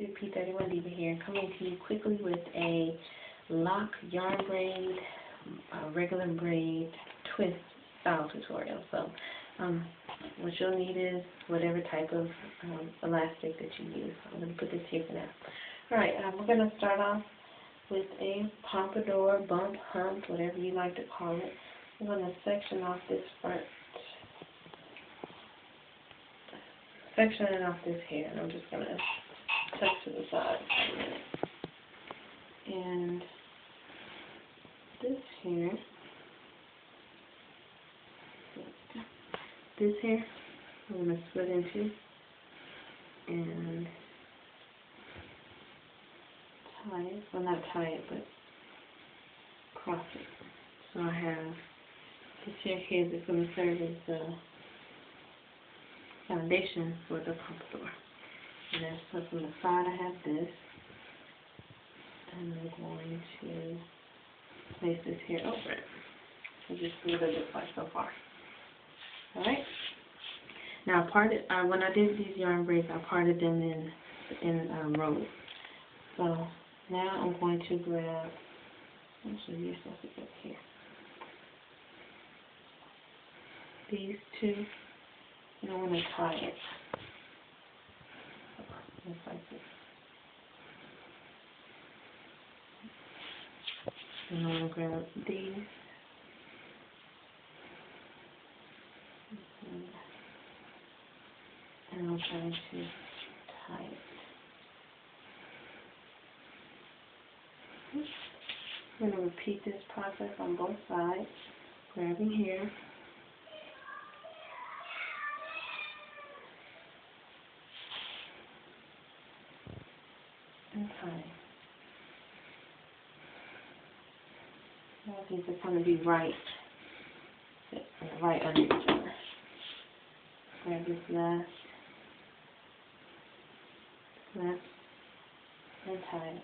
P31 Diva here, coming to you quickly with a loc yarn braid, uh, regular braid twist style tutorial. So, um, what you'll need is whatever type of um, elastic that you use. I'm going to put this here for now. Alright, um, we're going to start off with a pompadour, bump, hump, whatever you like to call it. I'm going to section off this front, section it off this hair, and I'm just going to tuck to the side for a minute. And this here, this here, I'm going to split into and tie it, well not tie it, but cross it. So I have this hair here that's going to serve as the foundation for the pompadour. Then so from the side I have this. And I'm going to place this here over it. So just what it looks like so far. Alright? Now I parted uh, when I did these yarn braids I parted them in in um, rows. So now I'm going to grab actually you're supposed to go here. These two and I want to tie it like. And I'm going to grab these. And I'm trying to tie it. I'm going to repeat this process on both sides, grabbing here. And tie. All these are going to be right, right under each other. Grab this last, left, and tie it.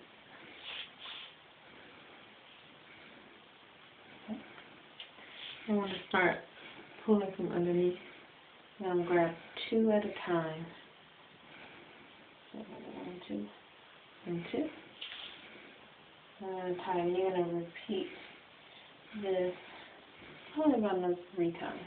I want to start pulling from underneath. Now I'm grab two at a time. So one, two And tie, and you're going to repeat this probably about another three times.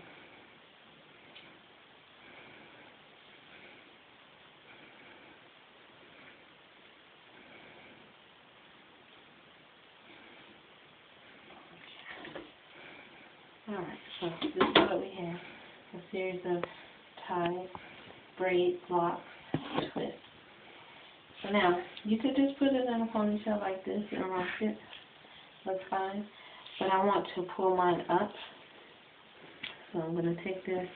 Alright, so this is what we have. A series of ties, braids, locs, twists. Now, you could just put it in a ponytail like this and rock it. That's fine. But I want to pull mine up. So I'm going to take this,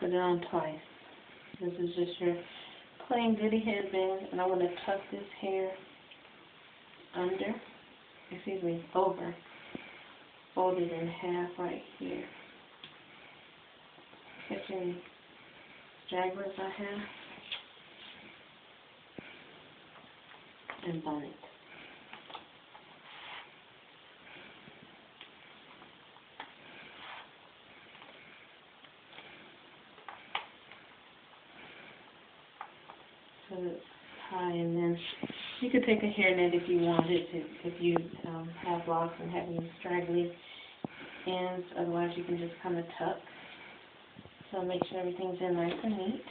put it on twice. This is just your plain goody headband. And I want to tuck this hair under, excuse me, over. Fold it in half right here. Catching stragglers I have. And bonnet. So it's high, and then you could take a hairnet if you wanted to, if you um, have locs and have any straggly ends. Otherwise, you can just kind of tuck. So make sure everything's in nice and neat.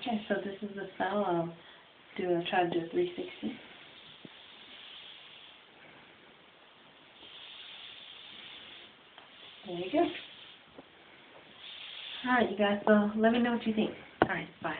Okay, so this is the style I'll um, do, I'll try to do a 360. There you go. Alright, you guys, so let me know what you think. Alright, bye.